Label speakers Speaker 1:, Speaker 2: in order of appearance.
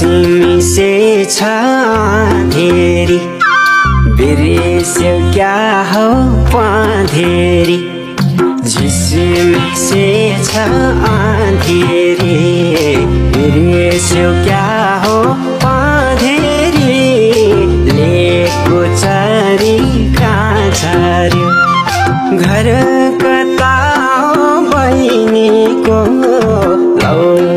Speaker 1: सिलमिसे छ धेरी। बिरेस्यो क्या हो पधेरी? झिसिमिसे छ अँधेरी बिरेस्यो क्या हो पधेरी? लेको चरी कहाँ छर्यो घर कता हो बहिनीको लौ